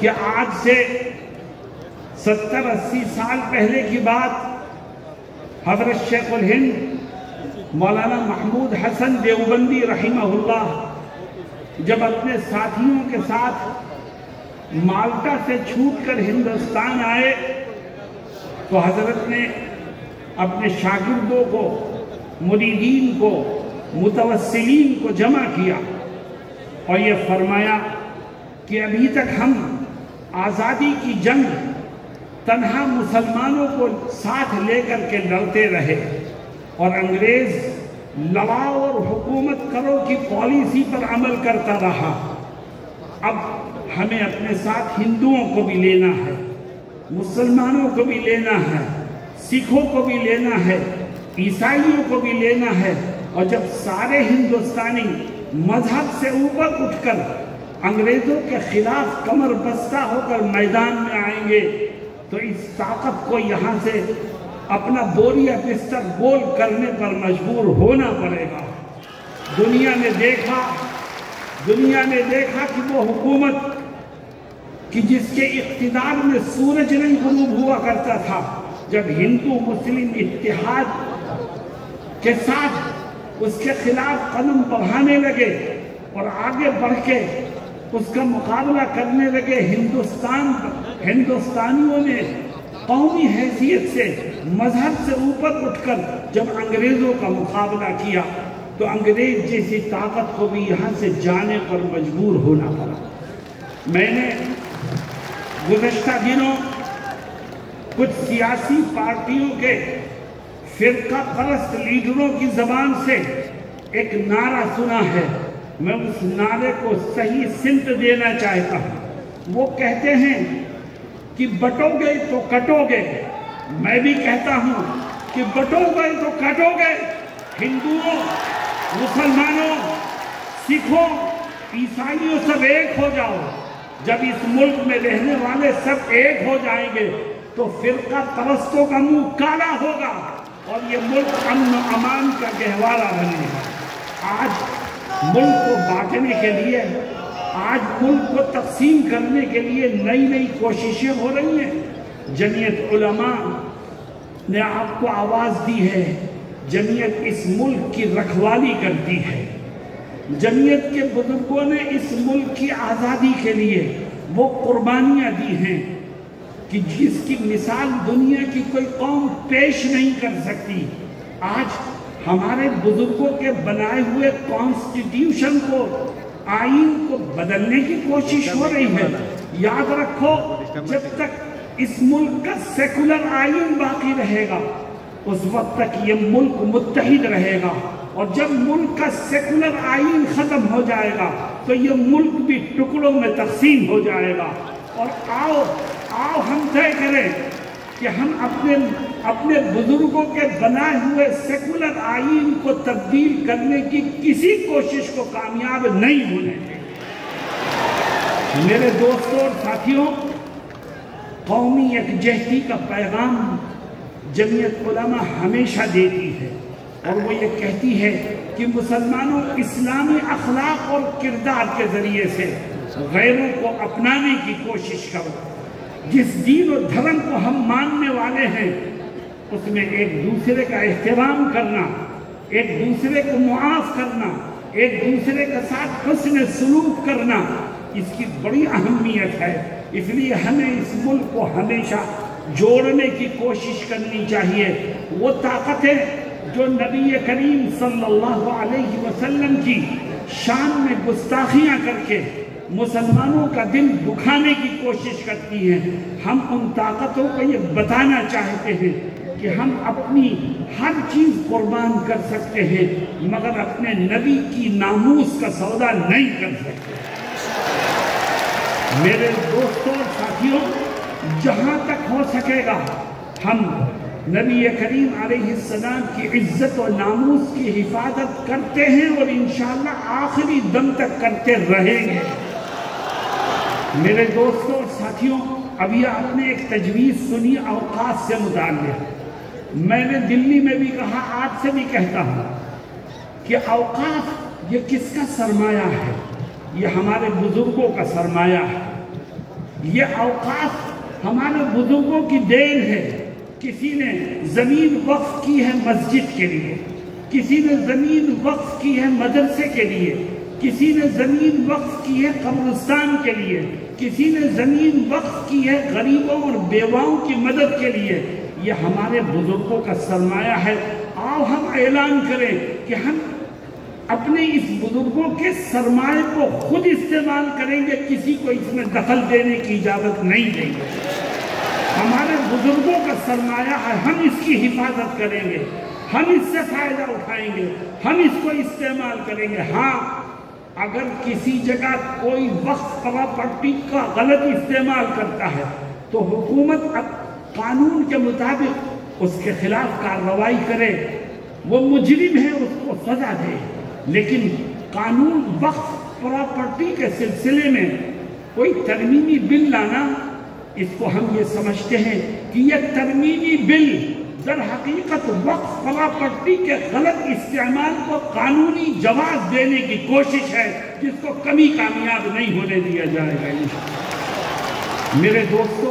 कि आज से सत्तर अस्सी साल पहले की बात हज़रत शेख हिंद मौलाना महमूद हसन देवबंदी रहीमहुल्लाह जब अपने साथियों के साथ माल्टा से छूटकर हिंदुस्तान आए तो हज़रत ने अपने शागिर्दों को, मुरीदीन को मुतवसिलीन को जमा किया और ये फरमाया कि अभी तक हम आज़ादी की जंग तन्हा मुसलमानों को साथ लेकर के लड़ते रहे। और अंग्रेज़ लड़ाओ और हुकूमत करो की पॉलिसी पर अमल करता रहा। अब हमें अपने साथ हिंदुओं को भी लेना है, मुसलमानों को भी लेना है, सिखों को भी लेना है, ईसाइयों को भी लेना है। और जब सारे हिंदुस्तानी मज़हब से ऊपर उठकर अंग्रेज़ों के खिलाफ कमर बस्ता होकर मैदान में आएँगे तो इस ताकत को यहाँ से अपना बोरिया बिस्तर गोल करने पर मजबूर होना पड़ेगा। दुनिया ने देखा, दुनिया ने देखा कि वो हुकूमत कि जिसके इकतदार में सूरज नहीं गुरूब हुआ करता था, जब हिंदू मुस्लिम इतिहाद के साथ उसके खिलाफ कदम बढ़ाने लगे और आगे बढ़ के उसका मुकाबला करने लगे हिंदुस्तान हिंदुस्तानियों ने कौमी हैसियत से, मज़हब से ऊपर उठकर जब अंग्रेज़ों का मुकाबला किया तो अंग्रेज़ जैसी ताकत को भी यहाँ से जाने पर मजबूर होना पड़ा। मैंने गुजशत दिनों कुछ सियासी पार्टियों के फिरका परस्त लीडरों की जबान से एक नारा सुना है। मैं उस नारे को सही सिंत देना चाहता हूँ। वो कहते हैं कि बटोगे तो कटोगे। मैं भी कहता हूँ कि बटोगे तो कटोगे। हिंदुओं, मुसलमानों, सिखों, ईसाइयों सब एक हो जाओ। जब इस मुल्क में रहने वाले सब एक हो जाएँगे तो फिरका परस्तों का मुँह काला होगा और ये मुल्क अमन अमान का गहवारा बनेगा। आज मुल्क को बांटने के लिए, आज मुल्क को तकसीम करने के लिए नई नई कोशिशें हो रही हैं। जमीयत उलमा ने आपको आवाज़ दी है, जमीयत इस मुल्क की रखवाली करती है। जमीयत के बुज़ुर्गों ने इस मुल्क की आज़ादी के लिए वो कुर्बानियाँ दी हैं कि जिसकी मिसाल दुनिया की कोई कौम पेश नहीं कर सकती। आज हमारे बुज़ुर्गों के बनाए हुए कॉन्स्टिट्यूशन को, आइन को बदलने की कोशिश हो रही है। याद रखो, जब तक इस मुल्क का सेकुलर आइन बाकी रहेगा, उस वक्त तक ये मुल्क मुतहिद रहेगा। और जब मुल्क का सेकुलर आइन खत्म हो जाएगा तो ये मुल्क भी टुकड़ों में तकसीम हो जाएगा। और आओ आओ हम तय करें कि हम अपने अपने बुज़ुर्गों के बनाए हुए सेकुलर आइन को तब्दील करने की किसी कोशिश को कामयाब नहीं होने देंगे मेरे दोस्तों और साथियों, कौमी यकजहती का पैगाम जमीयत उलमा हमेशा देती है और वो ये कहती है कि मुसलमानों इस्लामी अखलाक और किरदार के ज़रिए से गैरों को अपनाने की कोशिश करो। जिस दीन और धर्म को हम मानने वाले हैं उसमें एक दूसरे का एहतराम करना, एक दूसरे को मुआफ करना, एक दूसरे के साथ हसन सलूक करना, इसकी बड़ी अहमियत है। इसलिए हमें इस मुल्क को हमेशा जोड़ने की कोशिश करनी चाहिए। वो ताकतें जो नबी करीम सल्लल्लाहु अलैहि वसल्लम की शान में गुस्ताखियाँ करके मुसलमानों का दिल दुखाने की कोशिश करती हैं। हम उन ताकतों को ये बताना चाहते हैं। कि हम अपनी हर चीज़ कुर्बान कर सकते हैं, मगर अपने नबी की नामूस का सौदा नहीं कर सकते। मेरे दोस्तों और साथियों, जहाँ तक हो सकेगा, हम नबी करीम सलाम की इज़्ज़त और नामूस की हिफाजत करते हैं और इन आखिरी दम तक करते रहेंगे। मेरे दोस्तों और साथियों अभी आपने एक तजवीज़ सुनी अवकाश से मुतालिक। मैंने दिल्ली में भी कहा आज से भी कहता हूँ कि अवकाश ये किसका सरमाया है? ये हमारे बुज़ुर्गों का सरमाया है। ये अवकाश हमारे बुज़ुर्गों की देन है। किसी ने ज़मीन वक्फ की है मस्जिद के लिए, किसी ने ज़मीन वक्फ की है मदरसे के लिए, किसी ने ज़मीन वक्फ की है कब्रिस्तान के लिए, किसी ने ज़मीन वक्फ की है गरीबों और बेवाओं की मदद के लिए ये हमारे बुज़ुर्गों का सरमाया है। आओ हम ऐलान करें कि हम अपने इस बुज़ुर्गों के सरमाए को खुद इस्तेमाल करेंगे, किसी को इसमें दखल देने की इजाज़त नहीं देंगे। हमारे बुज़ुर्गों का सरमाया है, हम इसकी हिफाजत करेंगे, हम इससे फ़ायदा उठाएँगे, हम इसको इस्तेमाल करेंगे। हाँ अगर किसी जगह कोई वक्त प्रॉपर्टी का गलत इस्तेमाल करता है तो हुकूमत कानून के मुताबिक उसके खिलाफ कार्रवाई करे, वो मुजरिम है, उसको सजा दे। लेकिन कानून वक्फ प्रॉपर्टी के सिलसिले में कोई तरमीमी बिल लाना, इसको हम ये समझते हैं कि यह तरमीमी बिल दर हकीकत वक्फ प्रॉपर्टी के गलत इस्तेमाल को कानूनी जवाब देने की कोशिश है, जिसको कभी कामयाब नहीं होने दिया जाएगा। मेरे दोस्तों